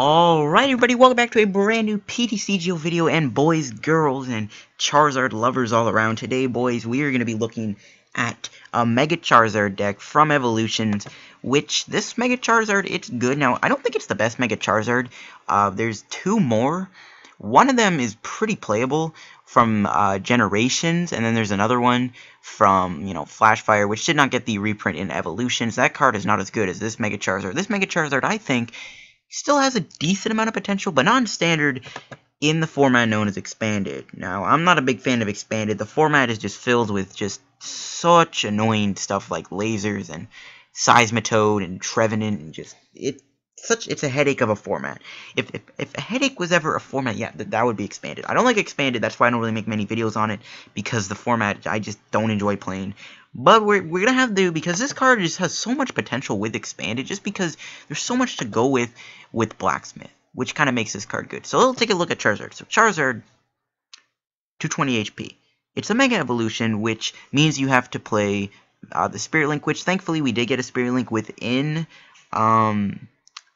Alright everybody, welcome back to a brand new PTCGO video and boys, girls, and Charizard lovers all around. Today, boys, we are going to be looking at a Mega Charizard deck from Evolutions, which this Mega Charizard, it's good. Now, I don't think it's the best Mega Charizard. Uh, there's two more. One of them is pretty playable from uh, Generations, and then there's another one from, you know, Flashfire, which did not get the reprint in Evolutions. That card is not as good as this Mega Charizard. This Mega Charizard, I think still has a decent amount of potential, but non-standard in the format known as expanded. Now, I'm not a big fan of expanded. The format is just filled with just such annoying stuff like lasers and Seismitoad and Trevenant and just it such it's a headache of a format. If if, if a headache was ever a format, yeah, th that would be expanded. I don't like expanded. That's why I don't really make many videos on it because the format I just don't enjoy playing. But we're, we're going to have to, because this card just has so much potential with Expanded, just because there's so much to go with with Blacksmith, which kind of makes this card good. So let's take a look at Charizard. So Charizard, 220 HP. It's a Mega Evolution, which means you have to play uh, the Spirit Link, which thankfully we did get a Spirit Link within, um,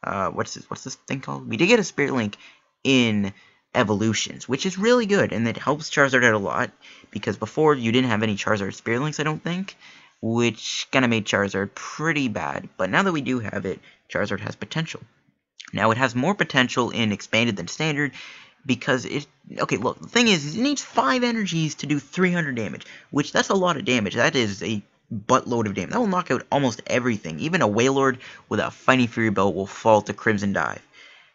uh, what's this, what's this thing called? We did get a Spirit Link in evolutions, which is really good, and it helps Charizard out a lot, because before you didn't have any Charizard Spirit Links, I don't think, which kind of made Charizard pretty bad, but now that we do have it, Charizard has potential. Now, it has more potential in Expanded than Standard, because it, okay, look, the thing is, it needs 5 energies to do 300 damage, which that's a lot of damage, that is a buttload of damage. That will knock out almost everything. Even a Wailord with a Fighting Fury Belt will fall to Crimson Dive.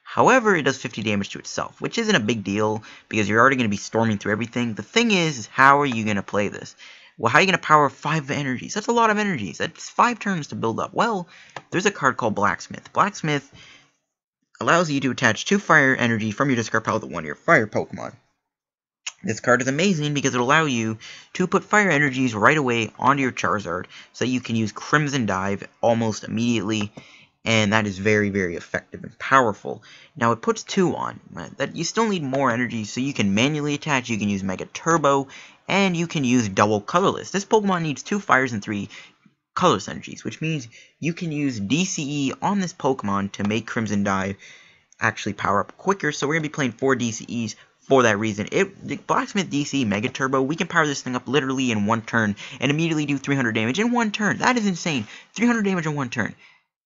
However, it does 50 damage to itself, which isn't a big deal because you're already going to be storming through everything. The thing is, is how are you going to play this? Well, how are you going to power 5 energies? That's a lot of energies. That's 5 turns to build up. Well, there's a card called Blacksmith. Blacksmith allows you to attach 2 fire energy from your discard pile to one of your fire Pokemon. This card is amazing because it'll allow you to put fire energies right away onto your Charizard so that you can use Crimson Dive almost immediately and that is very, very effective and powerful. Now, it puts two on. That You still need more energy, so you can manually attach, you can use Mega Turbo, and you can use Double Colorless. This Pokemon needs two fires and three colorless energies, which means you can use DCE on this Pokemon to make Crimson Dive actually power up quicker, so we're going to be playing four DCEs for that reason. It the Blacksmith DC Mega Turbo, we can power this thing up literally in one turn and immediately do 300 damage in one turn. That is insane. 300 damage in one turn.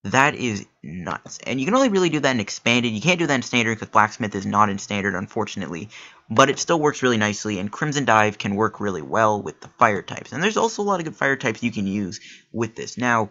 That is nuts. And you can only really do that in expanded. You can't do that in standard because blacksmith is not in standard, unfortunately. But it still works really nicely, and Crimson Dive can work really well with the fire types. And there's also a lot of good fire types you can use with this. Now,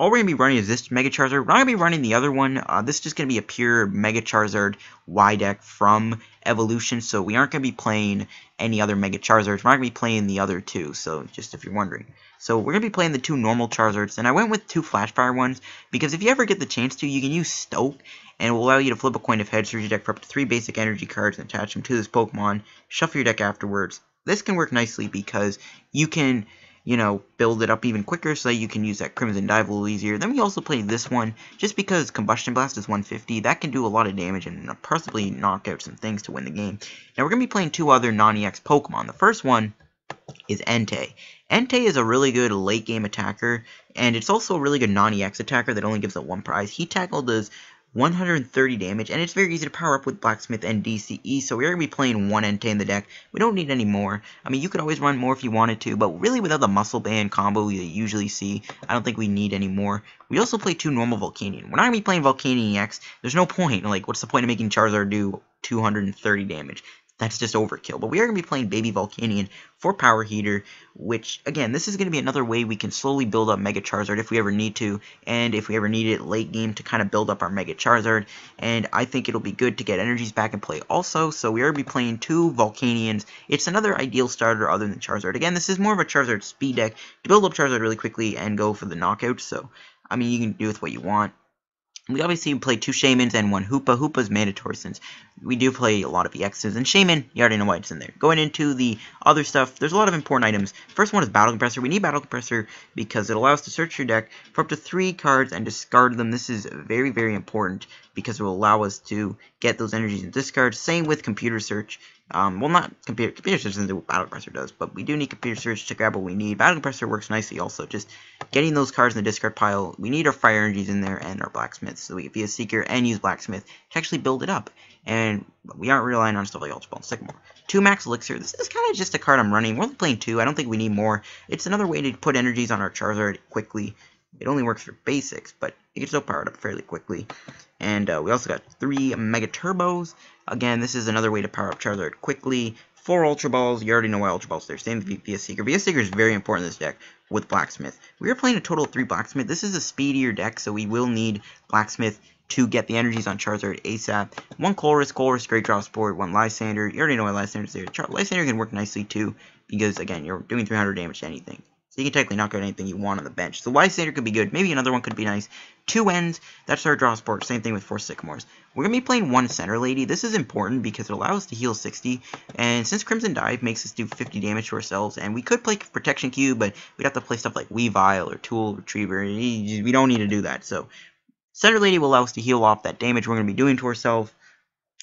all we're going to be running is this Mega Charizard. We're not going to be running the other one. Uh, this is just going to be a pure Mega Charizard Y deck from Evolution, so we aren't going to be playing any other Mega Charizards. We're not going to be playing the other two, so just if you're wondering. So we're going to be playing the two normal Charizards, and I went with two Flashfire ones, because if you ever get the chance to, you can use Stoke, and it will allow you to flip a coin of heads through your deck for up to three basic energy cards and attach them to this Pokemon, shuffle your deck afterwards. This can work nicely because you can you know, build it up even quicker so that you can use that Crimson Dive a little easier. Then we also play this one, just because Combustion Blast is 150, that can do a lot of damage and possibly knock out some things to win the game. Now we're going to be playing two other non-EX Pokemon. The first one is Entei. Entei is a really good late game attacker, and it's also a really good non-EX attacker that only gives it one prize. Heat Tackle does 130 damage, and it's very easy to power up with Blacksmith and DCE, so we're going to be playing one Entei in the deck. We don't need any more. I mean, you could always run more if you wanted to, but really without the Muscle Band combo you usually see, I don't think we need any more. We also play two normal Volcanion. We're not going to be playing Volcanion EX. There's no point. Like, what's the point of making Charizard do 230 damage? That's just overkill. But we are going to be playing Baby Volcanion for Power Heater, which, again, this is going to be another way we can slowly build up Mega Charizard if we ever need to, and if we ever need it late game to kind of build up our Mega Charizard, and I think it'll be good to get energies back in play also, so we are going to be playing two Volcanions. It's another ideal starter other than Charizard. Again, this is more of a Charizard speed deck to build up Charizard really quickly and go for the knockout, so, I mean, you can do with what you want. We obviously play two Shaymins and one Hoopa. Hoopa's mandatory since we do play a lot of EXs. And Shaymin, you already know why it's in there. Going into the other stuff, there's a lot of important items. First one is Battle Compressor. We need Battle Compressor because it allows us to search your deck for up to three cards and discard them. This is very, very important because it will allow us to get those energies and discard. Same with Computer Search. Um, well, not computer, computer search doesn't do what Battle Compressor does, but we do need computer search to grab what we need. Battle Compressor works nicely also, just getting those cards in the discard pile. We need our Fire Energies in there and our Blacksmiths, so we can be a Seeker and use Blacksmith to actually build it up. And we aren't relying on stuff like Ultra Ball and Sycamore. Two Max Elixir, this is kind of just a card I'm running. We're only playing two, I don't think we need more. It's another way to put energies on our Charizard quickly. It only works for basics, but it gets still powered up fairly quickly. And uh, we also got three Mega Turbos. Again, this is another way to power up Charizard quickly. Four Ultra Balls. You already know why Ultra Balls there. Same with VS Seeker. VS Seeker is very important in this deck with Blacksmith. We are playing a total of three Blacksmith. This is a speedier deck, so we will need Blacksmith to get the energies on Charizard ASAP. One Colress, Colress, Great Draw Sport, one Lysandre. You already know why Lysandre's there. Char Lysandre can work nicely too, because again, you're doing 300 damage to anything. So you can technically knock out anything you want on the bench. So Lysandre could be good. Maybe another one could be nice. Two Ns. That's our draw support. Same thing with four Sycamores. We're going to be playing one Center Lady. This is important because it allows us to heal 60. And since Crimson Dive makes us do 50 damage to ourselves, and we could play Protection Cube, but we'd have to play stuff like Weavile or Tool Retriever. We don't need to do that. So Center Lady will allow us to heal off that damage we're going to be doing to ourselves.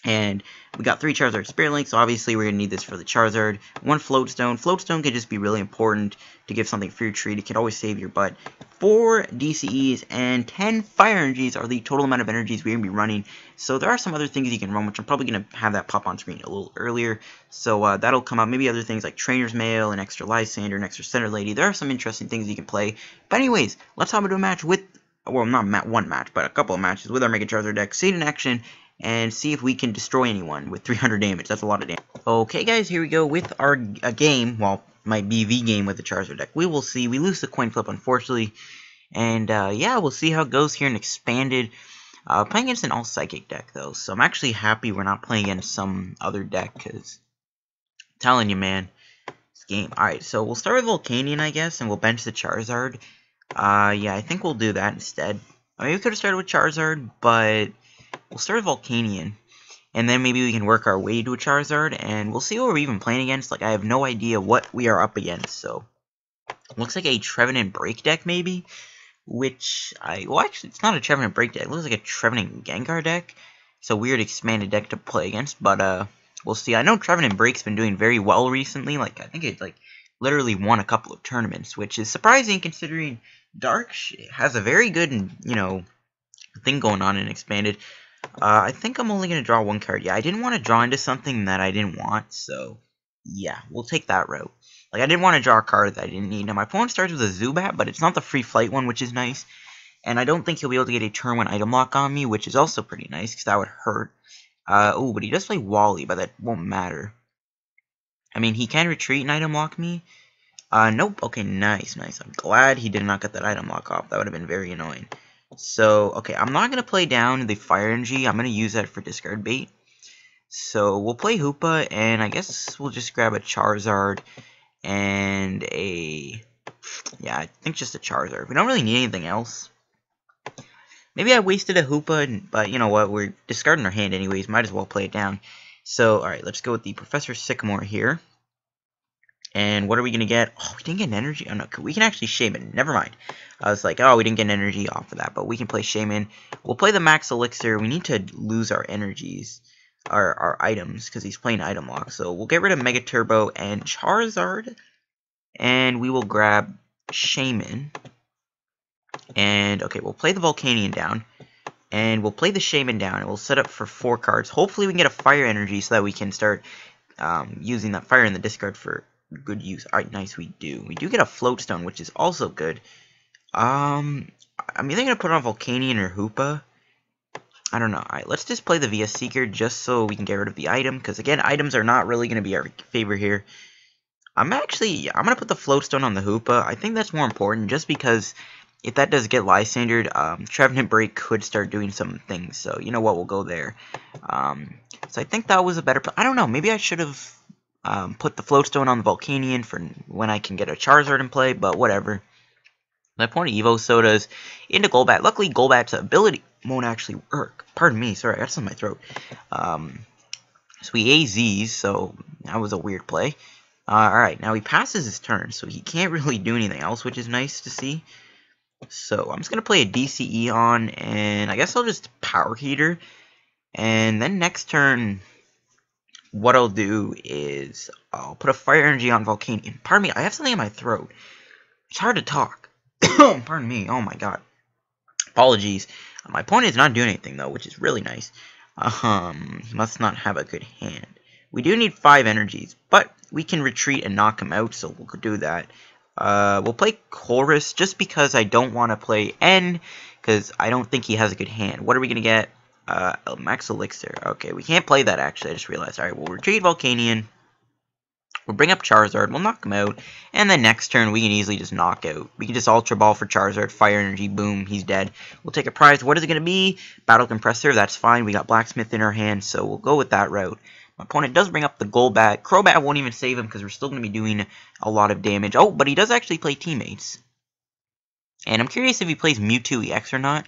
And we got three Charizard Spirit Links, so obviously we're going to need this for the Charizard. One Floatstone. Floatstone can just be really important to give something for your treat. It can always save your butt. Four DCEs and 10 Fire Energies are the total amount of energies we're going to be running. So there are some other things you can run, which I'm probably going to have that pop on screen a little earlier. So uh, that'll come up. Maybe other things like Trainer's Mail, an extra Lysandre, an extra Center Lady. There are some interesting things you can play. But anyways, let's hop into a match with well, not one match, but a couple of matches with our Mega Charizard deck. See it in action, and see if we can destroy anyone with 300 damage. That's a lot of damage. Okay, guys, here we go with our a game. Well, might be the game with the Charizard deck. We will see. We lose the coin flip, unfortunately. And, uh, yeah, we'll see how it goes here in Expanded. Uh, playing against an all-psychic deck, though. So I'm actually happy we're not playing against some other deck, because... telling you, man. This game. Alright, so we'll start with Volcanion, I guess, and we'll bench the Charizard. Uh, yeah, I think we'll do that instead. I mean, we could have started with Charizard, but We'll start with Volcanion. And then maybe we can work our way to a Charizard. And we'll see what we're even playing against. Like, I have no idea what we are up against. So, looks like a Trevenant Break deck, maybe. Which, I... Well, actually, it's not a Trevenant Break deck. It looks like a Trevenant Gengar deck. It's a weird expanded deck to play against. But, uh, we'll see. I know Trevenant Break's been doing very well recently. Like, I think it, like, literally won a couple of tournaments. Which is surprising considering Dark has a very good, you know, thing going on in Expanded. Uh, I think I'm only going to draw one card. Yeah, I didn't want to draw into something that I didn't want, so yeah, we'll take that route. Like, I didn't want to draw a card that I didn't need. Now, my opponent starts with a Zubat, but it's not the free flight one, which is nice. And I don't think he'll be able to get a turn one item lock on me, which is also pretty nice, because that would hurt. Uh, oh, but he does play Wally, but that won't matter. I mean, he can retreat and item lock me. Uh, nope. Okay, nice, nice. I'm glad he did not get that item lock off. That would have been very annoying. So, okay, I'm not going to play down the Fire Energy. I'm going to use that for discard bait. So, we'll play Hoopa, and I guess we'll just grab a Charizard and a... Yeah, I think just a Charizard. We don't really need anything else. Maybe I wasted a Hoopa, but you know what? We're discarding our hand anyways. Might as well play it down. So, alright, let's go with the Professor Sycamore here. And what are we going to get? Oh, we didn't get an energy. Oh, no, we can actually Shaymin. Never mind. I was like, oh, we didn't get an energy off of that. But we can play Shaymin. We'll play the Max Elixir. We need to lose our energies, our, our items, because he's playing item lock. So we'll get rid of Mega Turbo and Charizard. And we will grab Shaymin. And, okay, we'll play the Volcanion down. And we'll play the Shaymin down. And we'll set up for four cards. Hopefully we can get a Fire Energy so that we can start um, using that Fire in the discard for good use. Alright, nice, we do. We do get a float stone, which is also good. Um, I'm either going to put on Volcanion or Hoopa. I don't know. Alright, let's just play the VS Seeker just so we can get rid of the item. Because, again, items are not really going to be our favor here. I'm actually, I'm going to put the float stone on the Hoopa. I think that's more important just because if that does get Lysandered, um, Trevenant Break could start doing some things. So, you know what, we'll go there. Um, so I think that was a better, I don't know, maybe I should have um, put the Floatstone on the Volcanion for when I can get a Charizard in play, but whatever. My point of Evo Sodas into Golbat. Luckily, Golbat's ability won't actually work. Pardon me, sorry, I got in my throat. Um, so he AZs, so that was a weird play. Uh, Alright, now he passes his turn, so he can't really do anything else, which is nice to see. So I'm just going to play a DCE on, and I guess I'll just Power Heater. And then next turn, what I'll do is I'll put a fire energy on Volcanion. Pardon me, I have something in my throat. It's hard to talk. Pardon me, oh my god. Apologies. My opponent is not doing anything though, which is really nice. Um, he must not have a good hand. We do need five energies, but we can retreat and knock him out, so we'll do that. Uh, we'll play Colress just because I don't want to play N, because I don't think he has a good hand. What are we going to get? Uh, Max Elixir. Okay, we can't play that actually, I just realized. Alright, we'll retreat Volcanion. We'll bring up Charizard, we'll knock him out, and then next turn we can easily just knock out. We can just Ultra Ball for Charizard, Fire Energy, boom, he's dead. We'll take a prize. What is it going to be? Battle Compressor, that's fine. We got Blacksmith in our hand, so we'll go with that route. My opponent does bring up the Golbat. Crobat won't even save him because we're still going to be doing a lot of damage. Oh, but he does actually play Teammates. And I'm curious if he plays Mewtwo EX or not.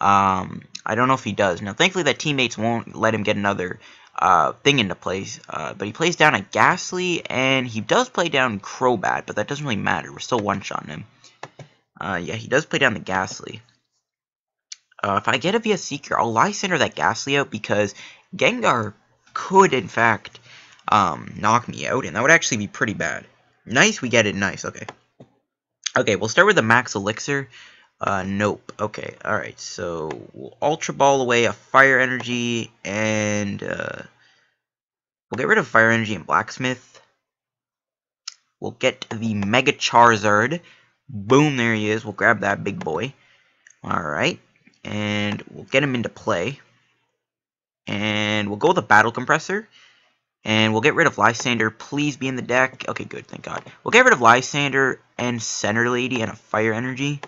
Um, I don't know if he does. Now, thankfully, that Teammates won't let him get another uh, thing into place. Uh, but he plays down a Gastly, and he does play down Crobat, but that doesn't really matter. We're still one-shotting him. Uh, yeah, he does play down the Gastly. Uh, if I get a VS Seeker, I'll Lysandre that Gastly out because Gengar could, in fact, um, knock me out, and that would actually be pretty bad. Nice, we get it, nice, okay. Okay, we'll start with the Max Elixir. Uh, nope. Okay, alright, so we'll Ultra Ball away a Fire Energy, and, uh, we'll get rid of Fire Energy and Blacksmith. We'll get the Mega Charizard. Boom, there he is. We'll grab that big boy. Alright, and we'll get him into play and we'll go with a battle compressor. And we'll get rid of Lysandre. Please be in the deck. Okay, good. Thank God. We'll get rid of Lysandre and Center Lady and a Fire Energy.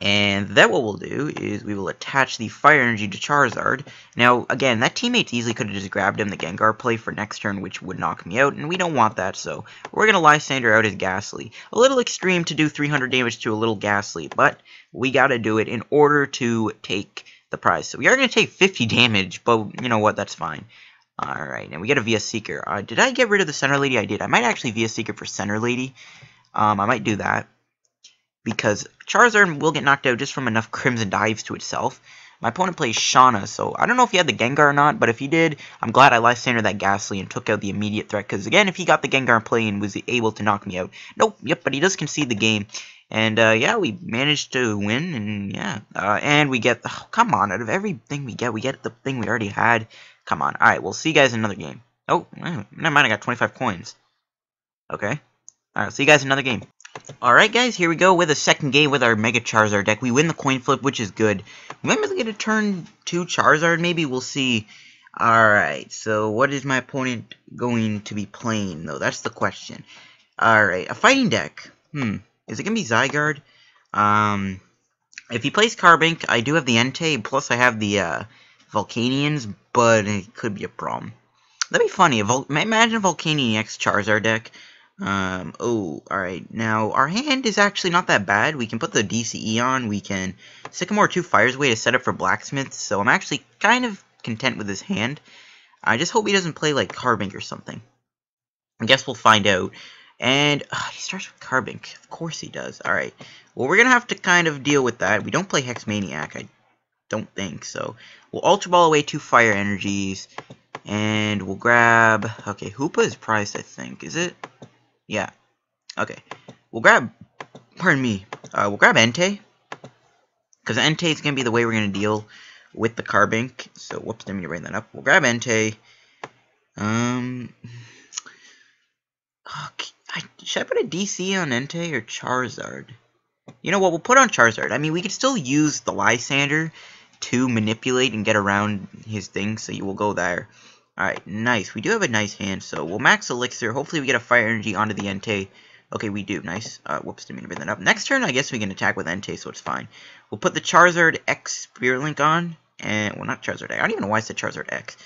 And then what we'll do is we will attach the Fire Energy to Charizard. Now, again, that teammate easily could have just grabbed him the Gengar play for next turn, which would knock me out, and we don't want that, so we're going to Lysandre out as Gastly. A little extreme to do 300 damage to a little Gastly, but we got to do it in order to take the prize. So we are going to take 50 damage, but you know what, that's fine. Alright, and we get a VS Seeker. Uh, did I get rid of the Center Lady? I did. I might actually VS Seeker for Center Lady. Um, I might do that. Because Charizard will get knocked out just from enough Crimson Dives to itself. My opponent plays Shauna, so I don't know if he had the Gengar or not, but if he did, I'm glad I Lysandre that Gastly and took out the immediate threat, because again, if he got the Gengar play and was able to knock me out, nope, yep, but he does concede the game, and uh, yeah, we managed to win, and yeah, uh, and we get, oh, come on, out of everything we get, we get the thing we already had. Come on, alright, we'll see you guys in another game. Oh, never mind, I got 25 coins. Okay. Alright, see you guys in another game. Alright guys, here we go with a second game with our Mega Charizard deck. We win the coin flip, which is good. We might get a turn 2 Charizard, maybe, we'll see. Alright, so what is my opponent going to be playing, though? That's the question. Alright, a fighting deck. Hmm. Is it going to be Zygarde? Um, if he plays Carbink, I do have the Entei, plus I have the uh, Volcanions, but it could be a problem. That'd be funny. Imagine a Volcanion X Charizard deck. Um, oh, alright. Now, our hand is actually not that bad. We can put the DCE on. We can Sycamore 2 Fires Away to set up for Blacksmith. So I'm actually kind of content with his hand. I just hope he doesn't play like Carbink or something. I guess we'll find out. And uh, he starts with Carbink. Of course he does. Alright. Well, we're going to have to kind of deal with that. We don't play Hex Maniac. I don't think so. We'll Ultra Ball away two Fire Energies. And we'll grab... Okay, Hoopa is priced, I think. Is it? Yeah. Okay. We'll grab... Pardon me. Uh, we'll grab Entei. Because Entei is going to be the way we're going to deal with the Carbink. So, whoops, let me bring that up. We'll grab Entei. Um... Okay. I, should I put a DC on Entei or Charizard? You know what, we'll put on Charizard. I mean, we could still use the Lysandre to manipulate and get around his thing, so you will go there. Alright, nice. We do have a nice hand, so we'll max Elixir. Hopefully we get a Fire Energy onto the Entei. Okay, we do. Nice. Uh, whoops, didn't mean to bring that up. Next turn, I guess we can attack with Entei, so it's fine. We'll put the Charizard X Spirit Link on. And, well, not Charizard X. I don't even know why I said Charizard X.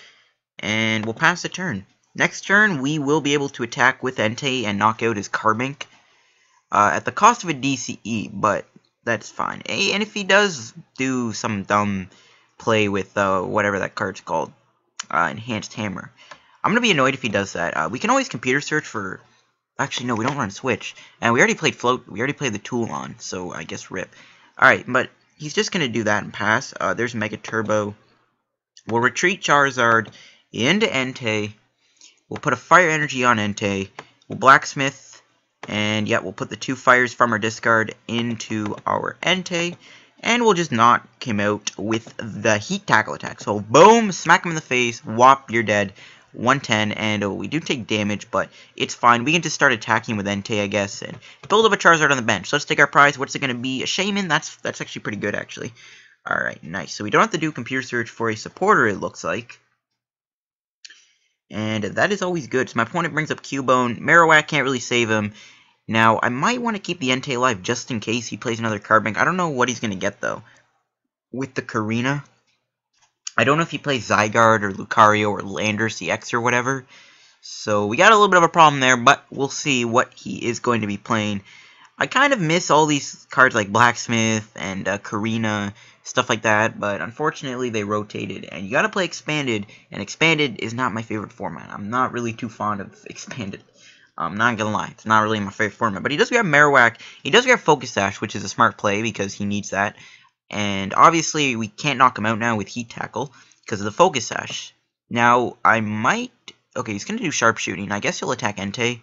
And we'll pass the turn. Next turn, we will be able to attack with Entei and knock out his Carbink. Uh, at the cost of a DCE, but that's fine. And if he does do some dumb play with uh, whatever that card's called, uh, Enhanced Hammer, I'm going to be annoyed if he does that. Uh, we can always computer search for... Actually, no, we don't run Switch. And we already played Float. We already played the tool on, so I guess rip. Alright, but he's just going to do that and pass. Uh, there's Mega Turbo. We'll retreat Charizard into Entei. We'll put a Fire Energy on Entei. We'll Blacksmith, and yeah, we'll put the two fires from our discard into our Entei. And we'll just knock him out with the Heat Tackle attack. So, boom, smack him in the face, whop, you're dead. 110, and oh, we do take damage, but it's fine. We can just start attacking with Entei, I guess, and build up a Charizard on the bench. Let's take our prize. What's it going to be? A Shaymin? That's, that's actually pretty good, actually. Alright, nice. So we don't have to do computer search for a supporter, it looks like. And that is always good. So my opponent brings up Cubone. Marowak can't really save him. Now, I might want to keep the Entei alive just in case he plays another Carbink. I don't know what he's going to get, though. With the Karina. I don't know if he plays Zygarde or Lucario or Landorus EX or whatever. So we got a little bit of a problem there, but we'll see what he is going to be playing. I kind of miss all these cards like Blacksmith and uh, Karina, stuff like that, but unfortunately they rotated, and you gotta play Expanded, and Expanded is not my favorite format. I'm not really too fond of Expanded. I'm not gonna lie, it's not really my favorite format, but he does grab Marowak, he does grab Focus Sash, which is a smart play because he needs that, and obviously, we can't knock him out now with Heat Tackle because of the Focus Sash. Now, I might... Okay, he's to do Sharpshooting. I guess he'll attack Entei.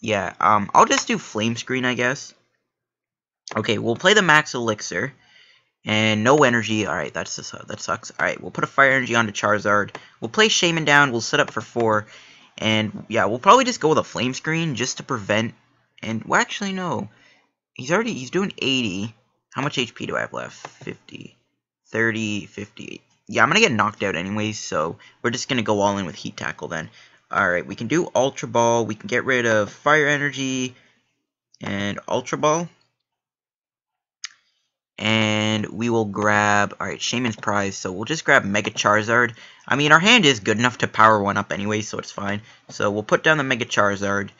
Yeah, um, I'll just do Flame Screen, I guess. Okay, we'll play the Max Elixir. And no energy. Alright, that's that sucks. Alright, we'll put a Fire Energy onto Charizard. We'll play Shaymin down. We'll set up for 4. And, yeah, we'll probably just go with a Flame Screen just to prevent... And, well, actually, no. He's already... He's doing 80. How much HP do I have left? 50, 30, 50. Yeah, I'm going to get knocked out anyways, so we're just going to go all in with Heat Tackle then. Alright, we can do Ultra Ball. We can get rid of Fire Energy and Ultra Ball. And we will grab, alright, Shaymin's Prize, so we'll just grab Mega Charizard. I mean, our hand is good enough to power one up anyway, so it's fine. So we'll put down the Mega Charizard.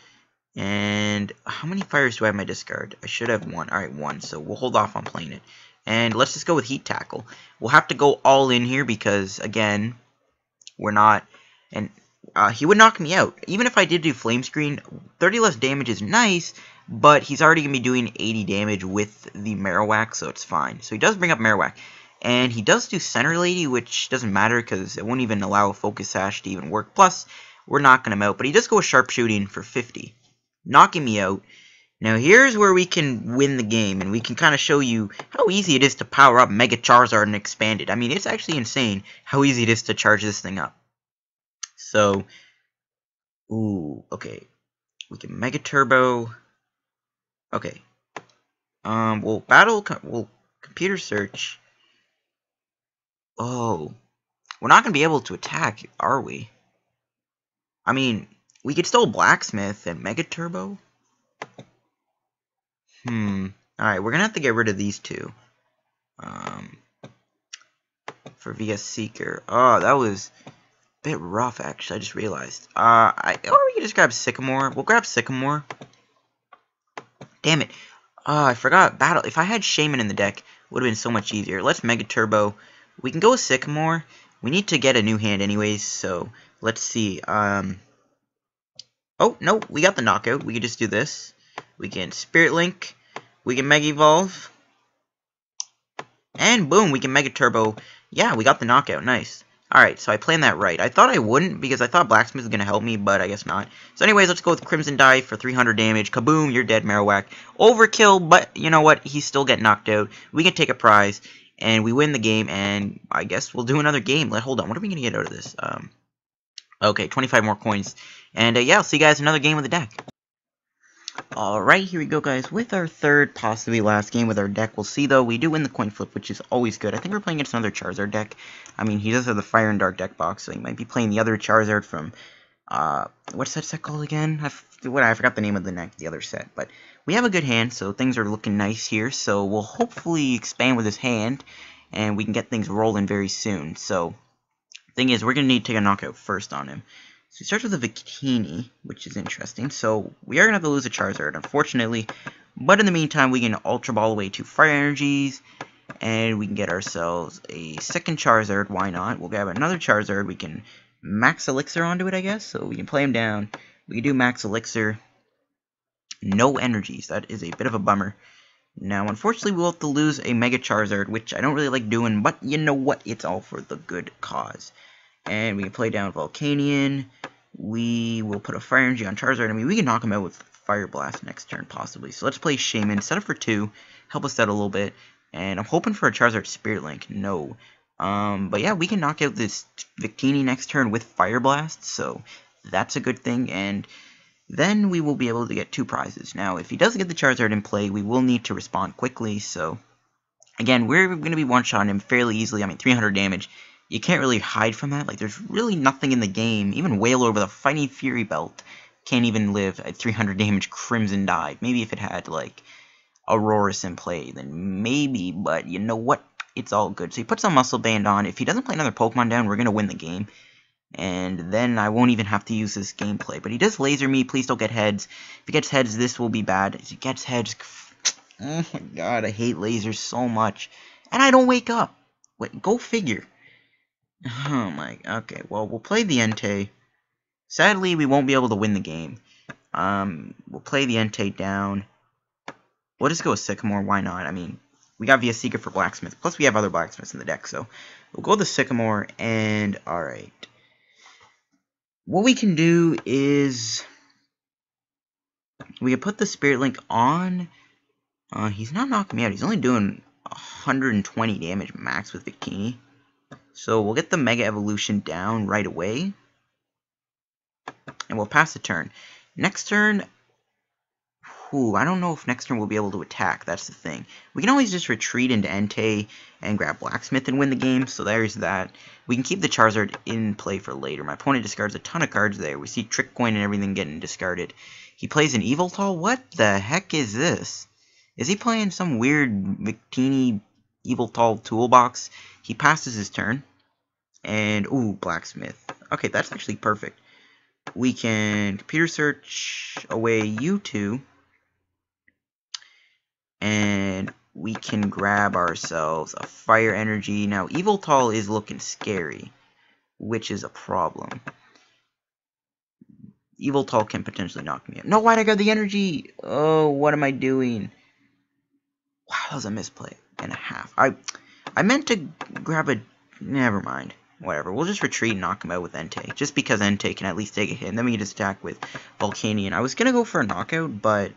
And how many fires do I have my discard? I should have one. Alright, one. So we'll hold off on playing it. And let's just go with Heat Tackle. We'll have to go all in here because, again, we're not... And uh, he would knock me out. Even if I did do Flame Screen, 30 less damage is nice, but he's already going to be doing 80 damage with the Marowak, so it's fine. So he does bring up Marowak. And he does do Center Lady, which doesn't matter because it won't even allow Focus Sash to even work. Plus, we're knocking him out. But he does go with Sharpshooting for 50 knocking me out. Now here's where we can win the game, and we can kind of show you how easy it is to power up Mega Charizard and expand it. I mean, it's actually insane how easy it is to charge this thing up. So, ooh, okay. We can Mega Turbo. Okay. Um, we'll battle, we'll computer search. Oh. We're not going to be able to attack, are we? I mean, we could still blacksmith and mega turbo. Hmm. Alright, we're gonna have to get rid of these two. Um, for VS Seeker. Oh, that was bit rough, actually. I just realized. Uh, I, or we can just grab Sycamore. We'll grab Sycamore. Damn it. Oh, I forgot Battle. If I had Shaymin in the deck, would have been so much easier. Let's Mega Turbo. We can go with Sycamore. We need to get a new hand anyways, so let's see. Um, Oh, no, we got the knockout. We can just do this. We can Spirit Link. We can Mega Evolve. And boom, we can Mega Turbo. Yeah, we got the knockout. Nice. Alright, so I planned that right. I thought I wouldn't because I thought Blacksmith was going to help me, but I guess not. So anyways, let's go with Crimson Dive for 300 damage. Kaboom, you're dead, Marowak. Overkill, but you know what? He's still getting knocked out. We can take a prize, and we win the game, and I guess we'll do another game. Let Hold on, what are we going to get out of this? Um, Okay, 25 more coins. And uh, yeah, I'll see you guys another game with the deck. Alright, here we go guys, with our third, possibly last game with our deck. We'll see though, we do win the coin flip, which is always good. I think we're playing against another Charizard deck. I mean, he does have the Fire and Dark deck box, so he might be playing the other Charizard from, uh, what's that set called again? I, what, I forgot the name of the neck, the other set. But we have a good hand, so things are looking nice here. So we'll hopefully expand with his hand, and we can get things rolling very soon. So, Thing is, we're going to need to take a knockout first on him. So he starts with a Victini, which is interesting. So we are going to have to lose a Charizard, unfortunately. But in the meantime, we can Ultra Ball away two Fire Energies. And we can get ourselves a second Charizard. Why not? We'll grab another Charizard. We can Max Elixir onto it, I guess. So we can play him down. We can do Max Elixir. No energies. That is a bit of a bummer. Now, unfortunately, we'll have to lose a Mega Charizard, which I don't really like doing, but you know what? It's all for the good cause. And we can play down Volcanion. We will put a Fire Energy on Charizard. I mean, we can knock him out with Fire Blast next turn, possibly. So let's play Shaymin. Set up for two. Help us out a little bit. And I'm hoping for a Charizard Spirit Link. No. Um, but yeah, we can knock out this Victini next turn with Fire Blast. So that's a good thing. And then we will be able to get two prizes. Now, if he doesn't get the Charizard in play, we will need to respond quickly, so... Again, we're going to be one-shotting him fairly easily. I mean, 300 damage. You can't really hide from that. Like, there's really nothing in the game. Even Wailord with a Fighting Fury belt can't even live at 300 damage Crimson Dive. Maybe if it had, like, Aurorus in play, then maybe, but you know what? It's all good. So he puts a Muscle Band on. If he doesn't play another Pokemon down, we're going to win the game and then I won't even have to use this gameplay. But he does laser me, please don't get heads. If he gets heads, this will be bad. If he gets heads, oh my god, I hate lasers so much. And I don't wake up. Wait, go figure. Oh my, okay, well, we'll play the Entei. Sadly, we won't be able to win the game. Um, we'll play the Entei down. We'll just go with Sycamore, why not? I mean, we got VS Seeker for Blacksmith, plus we have other Blacksmiths in the deck, so we'll go with the Sycamore, and alright what we can do is we can put the Spirit Link on. Uh, he's not knocking me out. He's only doing 120 damage max with Victini. So we'll get the Mega Evolution down right away. And we'll pass the turn. Next turn, Ooh, I don't know if next turn we'll be able to attack. That's the thing. We can always just retreat into Entei and grab Blacksmith and win the game, so there's that. We can keep the Charizard in play for later. My opponent discards a ton of cards there. We see Trick Coin and everything getting discarded. He plays an Yveltal? What the heck is this? Is he playing some weird Victini Yveltal toolbox? He passes his turn. And, ooh, Blacksmith. Okay, that's actually perfect. We can computer search away you two and we can grab ourselves a fire energy. Now, Yveltal is looking scary, which is a problem. Yveltal can potentially knock me out. No, why'd I grab the energy? Oh, what am I doing? Wow, that was a misplay and a half. I I meant to grab a... Never mind. Whatever. We'll just retreat and knock him out with Entei. Just because Entei can at least take a hit. And then we can just attack with Volcanion. I was going to go for a knockout, but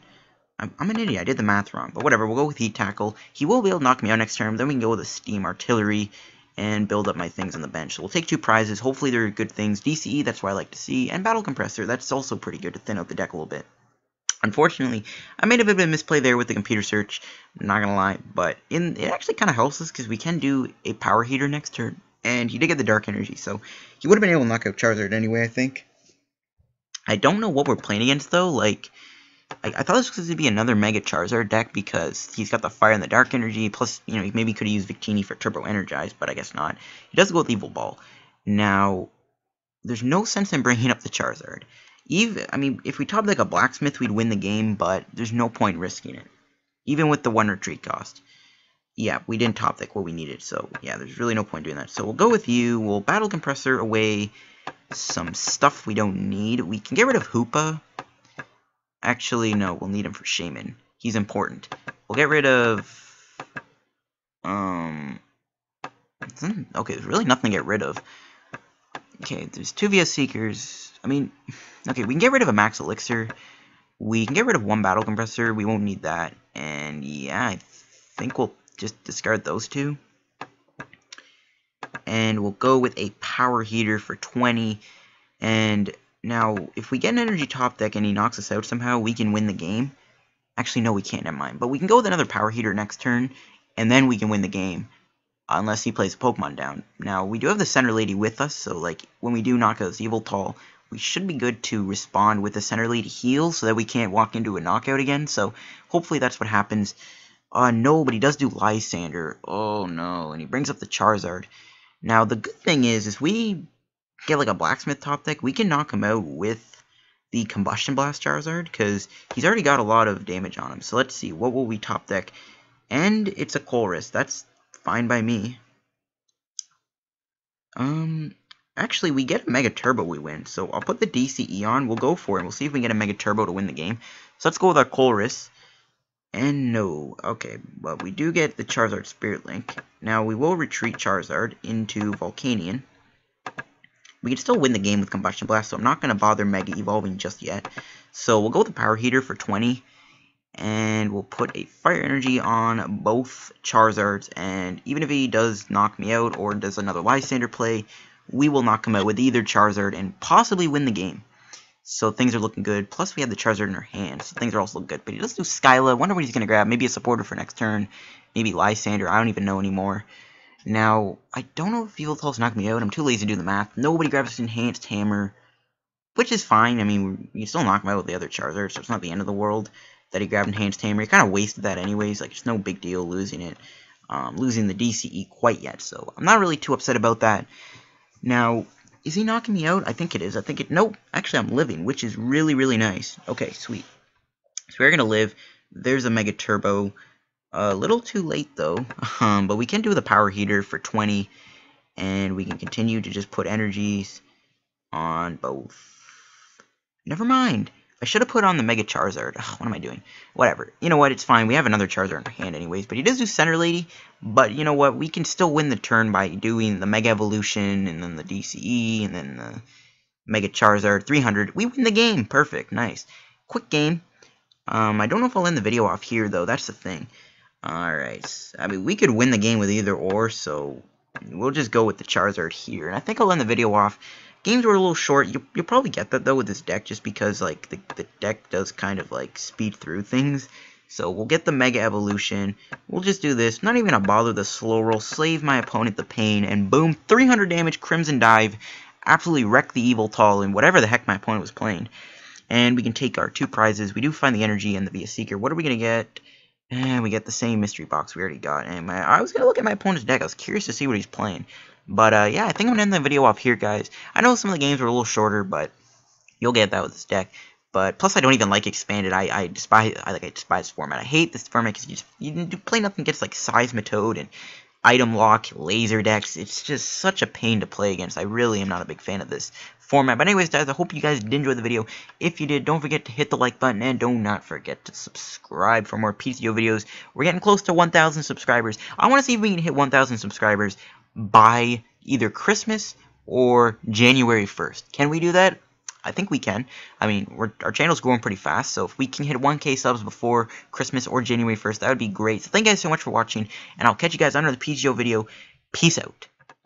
I'm, I'm, an idiot. I did the math wrong. But whatever. We'll go with Heat Tackle. He will be able to knock me out next turn. Then we can go with a Steam Artillery and build up my things on the bench. So we'll take two prizes. Hopefully they're good things. DCE, that's what I like to see. And Battle Compressor, that's also pretty good to thin out the deck a little bit. Unfortunately, I made a bit of a misplay there with the computer search, not gonna lie, but in it actually kind of helps us because we can do a power heater next turn, and he did get the dark energy, so he would have been able to knock out Charizard anyway, I think. I don't know what we're playing against though, like I, I, thought this was going to be another Mega Charizard deck because he's got the Fire and the Dark Energy, plus, you know, he maybe could have used Victini for Turbo Energize, but I guess not. He does go with Evil Ball. Now, there's no sense in bringing up the Charizard. Even, I mean, if we top like a Blacksmith, we'd win the game, but there's no point risking it. Even with the one retreat cost. Yeah, we didn't top deck what we needed, so yeah, there's really no point doing that. So we'll go with you, we'll Battle Compressor away some stuff we don't need. We can get rid of Hoopa, Actually, no, we'll need him for Shaymin. He's important. We'll get rid of... Um... Okay, there's really nothing to get rid of. Okay, there's two VS Seekers. I mean, okay, we can get rid of a Max Elixir. We can get rid of one Battle Compressor. We won't need that. And yeah, I think we'll just discard those two. And we'll go with a Power Heater for 20. And now, if we get an energy top deck and he knocks us out somehow, we can win the game. Actually, no, we can't, never mind. But we can go with another power heater next turn, and then we can win the game. Unless he plays Pokemon down. Now, we do have the Center Lady with us, so, like, when we do knock out Yveltal, we should be good to respond with the Center Lady heal, so that we can't walk into a knockout again. So, hopefully that's what happens. Uh, no, but he does do Lysandre. Oh, no, and he brings up the Charizard. Now, the good thing is, is we get like a blacksmith top deck, we can knock him out with the combustion blast Charizard because he's already got a lot of damage on him. So let's see, what will we top deck? And it's a Colress. That's fine by me. Um, actually, we get a Mega Turbo, we win. So I'll put the DCE on. We'll go for it. We'll see if we get a Mega Turbo to win the game. So let's go with our Colress. And no. Okay, but we do get the Charizard Spirit Link. Now, we will retreat Charizard into Volcanion. We can still win the game with Combustion Blast, so I'm not going to bother Mega Evolving just yet. So we'll go with the Power Heater for 20, and we'll put a Fire Energy on both Charizards, and even if he does knock me out or does another Lysandre play, we will knock him out with either Charizard and possibly win the game. So things are looking good. Plus we have the Charizard in our hand, so things are also good. But he does do Skyla. Wonder what he's going to grab. Maybe a supporter for next turn. Maybe Lysandre. I don't even know anymore. Now, I don't know if Yveltal's knocking me out. I'm too lazy to do the math. Nobody grabs an Enhanced Hammer, which is fine. I mean, you still knock him out with the other Charizard, so it's not the end of the world that he grabbed Enhanced Hammer. He kind of wasted that anyways. Like, it's no big deal losing it. Um, losing the DCE quite yet, so I'm not really too upset about that. Now, is he knocking me out? I think it is. I think it... Nope. Actually, I'm living, which is really, really nice. Okay, sweet. So we're going to live. There's a Mega Turbo. A little too late, though. Um, but we can do the Power Heater for 20. And we can continue to just put energies on both. Never mind. I should have put on the Mega Charizard. Ugh, what am I doing? Whatever. You know what? It's fine. We have another Charizard in our hand anyways. But he does do Center Lady. But you know what? We can still win the turn by doing the Mega Evolution and then the DCE and then the Mega Charizard 300. We win the game. Perfect. Nice. Quick game. Um, I don't know if I'll end the video off here, though. That's the thing. Alright. I mean, we could win the game with either or, so we'll just go with the Charizard here. And I think I'll end the video off Games were a little short. You, you'll probably get that, though, with this deck, just because, like, the, the deck does kind of, like, speed through things. So we'll get the Mega Evolution. We'll just do this. Not even gonna bother the slow roll. Save my opponent the pain. And boom, 300 damage, Crimson Dive. Absolutely wreck the Yveltal and whatever the heck my opponent was playing. And we can take our two prizes. We do find the Energy and the VS Seeker. What are we gonna get? And we get the same mystery box we already got. And my, I was gonna look at my opponent's deck. I was curious to see what he's playing. But uh, yeah, I think I'm gonna end the video off here, guys. I know some of the games were a little shorter, but you'll get that with this deck. But plus, I don't even like expanded. I, I despise I like I despise format. I hate this format because you just you play nothing gets like Seismitoad and item lock, laser decks. It's just such a pain to play against. I really am not a big fan of this format. But anyways, guys, I hope you guys did enjoy the video. If you did, don't forget to hit the like button and do not forget to subscribe for more PTO videos. We're getting close to 1,000 subscribers. I want to see if we can hit 1,000 subscribers by either Christmas or January 1st. Can we do that? I think we can. I mean, our channel's growing pretty fast, so if we can hit 1k subs before Christmas or January 1st, that would be great. So thank you guys so much for watching, and I'll catch you guys under the PGO video. Peace out.